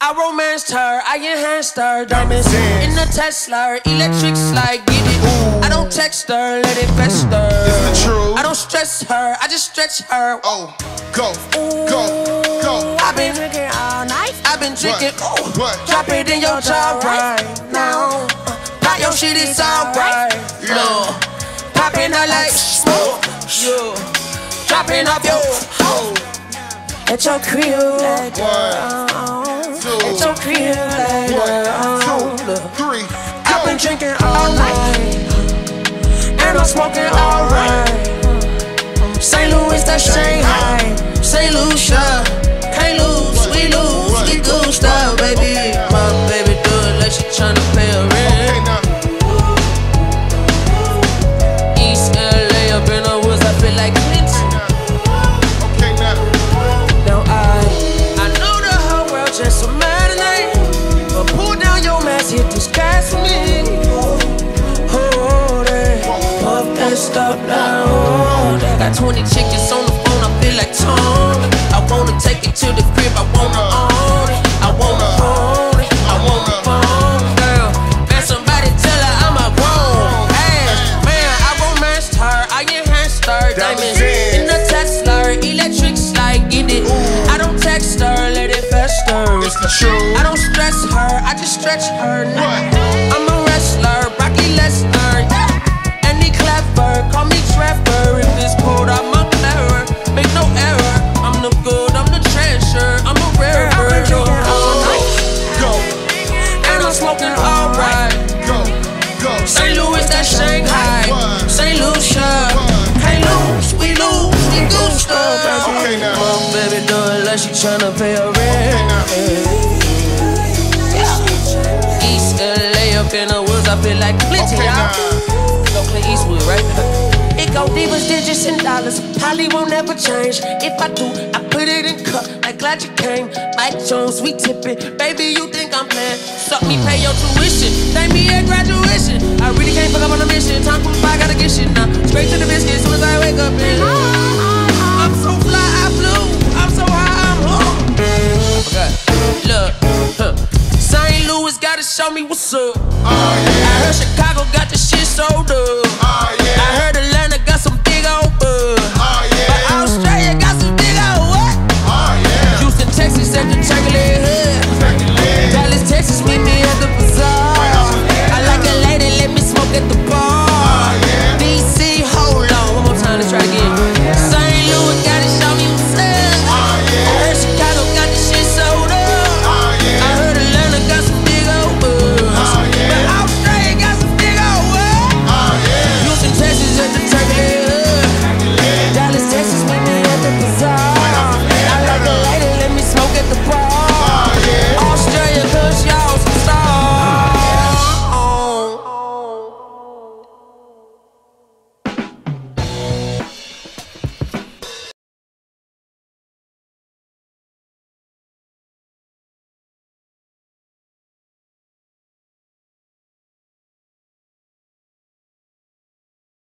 I romanced her, I enhanced her diamonds in the Tesla, electric slide, get it. Ooh. I don't text her, let it fester. Is the truth? I don't stress her, I just stretch her. Oh, go, go, go. I've been drinking all night. I've been drinking. What? Ooh, What? drop it in your jaw right now. Pop your shit, it's alright. Yeah. No, popping her like smoke. Yeah, dropping off your hoe. At your crib, One, at your crib, one, two, three, I've been drinking all night, and I'm smoking all right. St. Louis, that's Shanghai. St. Lucia, that stuff. Got 20 chickens on the phone, I feel like Tony. I wanna take it to the crib, I wanna own it, I wanna hold it, I wanna phone girl. Man, somebody tell her I'm a grown ass. Man, I romanced her, I enhanced her. Diamonds in the Tesla, electric slide, get it. I don't text her, let it fester. It's the truth. I don't stress her, I just stretch her. What? She tryna pay a rent. Eh. East LA up in the woods, I feel like Clinton, Okay, y'all. Go Clint Eastwood, right? It go divas, digits, and dollars. Probably won't ever change. If I do, I put it in cup. Like glad you came. Mike Jones, we tip it. Baby, you think I'm playing? Suck me, pay your tuition. Thank me at graduation. I really can't fuck up on a mission. Time cruise by, gotta get shit now. Straight to the show me what's up.